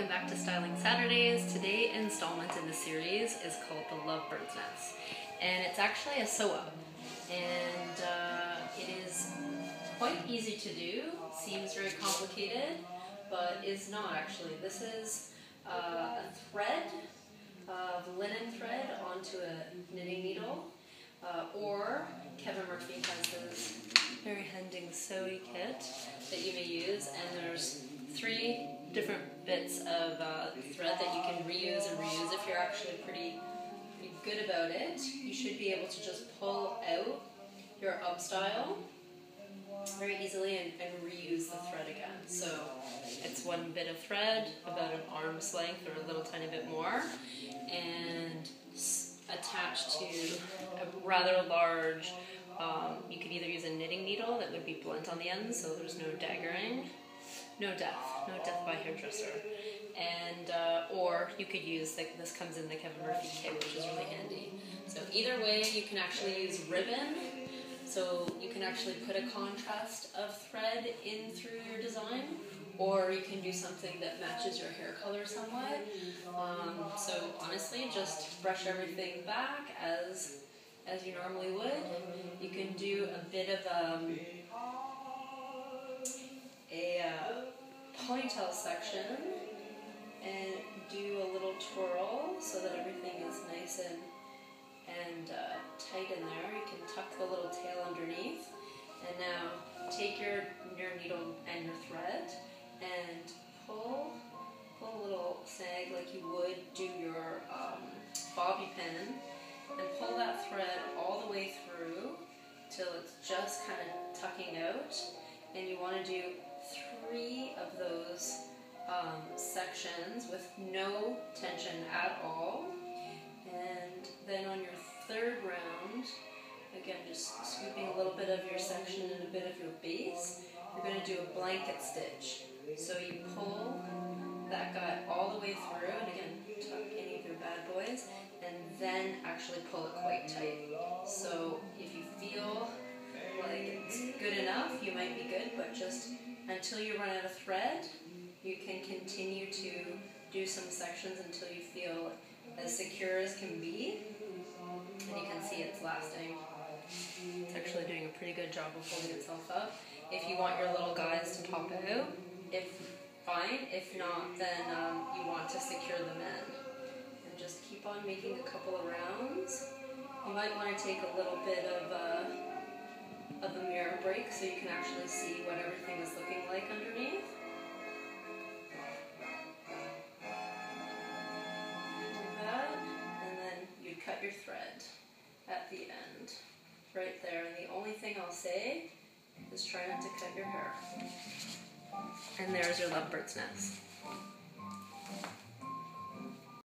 welcome back to Styling Saturdays. Today installment in the series is called The Lovebird's Nest. And it's actually a sew-up. And uh, it is quite easy to do, seems very complicated, but is not actually. This is uh, a thread of linen thread onto a knitting needle, uh, or Kevin Murphy has this sewy kit that you may use, and there's three different bits of uh, thread that you can reuse and reuse if you're actually pretty, pretty good about it. You should be able to just pull out your up style very easily and, and reuse the thread again. So it's one bit of thread, about an arm's length or a little tiny bit more, and attached to a rather large um, you could either use a knitting needle that would be blunt on the ends, so there's no daggering, no death, no death by hairdresser, and uh, or you could use like this comes in the Kevin Murphy kit, which is really handy. So either way, you can actually use ribbon. So you can actually put a contrast of thread in through your design, or you can do something that matches your hair color somewhat. Um, so honestly, just brush everything back as as you normally would. You can do a bit of um, a uh, ponytail section and do a little twirl just kind of tucking out. And you want to do three of those um, sections with no tension at all. And then on your third round, again, just scooping a little bit of your section and a bit of your base, you're going to do a blanket stitch. So you pull that guy all the way through, and again, tuck any of your bad boys, and then actually pull it quite tight. So but just until you run out of thread, you can continue to do some sections until you feel as secure as can be. And you can see it's lasting. It's actually doing a pretty good job of holding itself up. If you want your little guys to pop out, if fine. If not, then um, you want to secure them in And just keep on making a couple of rounds. You might want to take a little bit of uh, break so you can actually see what everything is looking like underneath. That, and then you cut your thread at the end, right there. And the only thing I'll say is try not to cut your hair. And there's your lovebird's nest.